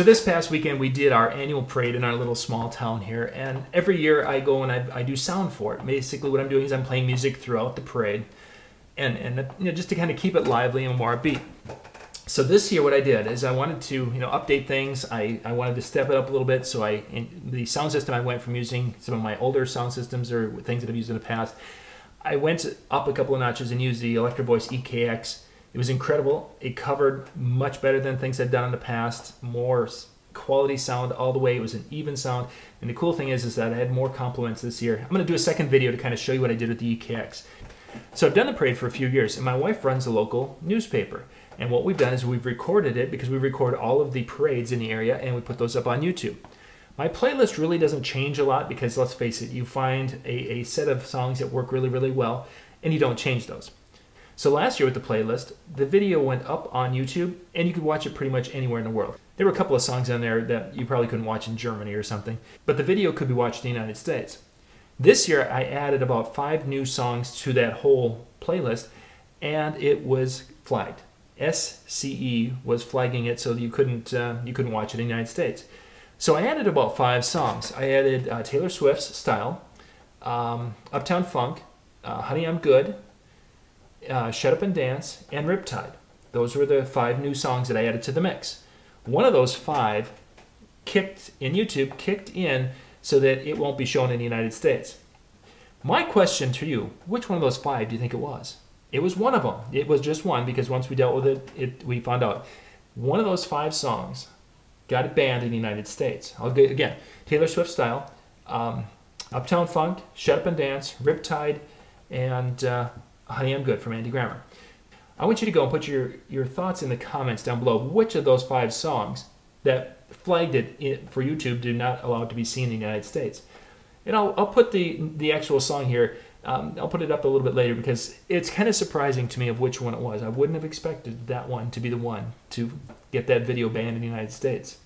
So this past weekend we did our annual parade in our little small town here, and every year I go and I, I do sound for it. Basically, what I'm doing is I'm playing music throughout the parade, and and you know, just to kind of keep it lively and more upbeat. So this year, what I did is I wanted to you know update things. I, I wanted to step it up a little bit. So I the sound system I went from using some of my older sound systems or things that I've used in the past. I went up a couple of notches and used the Electro Voice EKX it was incredible. It covered much better than things I'd done in the past. More quality sound all the way. It was an even sound. And the cool thing is, is that I had more compliments this year. I'm going to do a second video to kind of show you what I did with the EKX. So I've done the parade for a few years, and my wife runs a local newspaper. And what we've done is we've recorded it because we record all of the parades in the area, and we put those up on YouTube. My playlist really doesn't change a lot because let's face it, you find a, a set of songs that work really, really well, and you don't change those. So last year with the playlist, the video went up on YouTube and you could watch it pretty much anywhere in the world. There were a couple of songs on there that you probably couldn't watch in Germany or something, but the video could be watched in the United States. This year I added about five new songs to that whole playlist and it was flagged. SCE was flagging it so you couldn't uh, you couldn't watch it in the United States. So I added about five songs. I added uh, Taylor Swift's Style, um, Uptown Funk, uh, Honey I'm Good, uh, Shut Up and Dance, and Riptide. Those were the five new songs that I added to the mix. One of those five kicked in YouTube, kicked in so that it won't be shown in the United States. My question to you, which one of those five do you think it was? It was one of them. It was just one because once we dealt with it, it we found out one of those five songs got banned in the United States. I'll again. Taylor Swift style, um, Uptown Funk, Shut Up and Dance, Riptide, and uh, Honey, I'm Good from Andy Grammer. I want you to go and put your, your thoughts in the comments down below. Which of those five songs that flagged it for YouTube do not allow it to be seen in the United States? And I'll, I'll put the, the actual song here. Um, I'll put it up a little bit later because it's kind of surprising to me of which one it was. I wouldn't have expected that one to be the one to get that video banned in the United States.